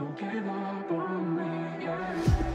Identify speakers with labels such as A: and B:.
A: Don't give up on me, yeah.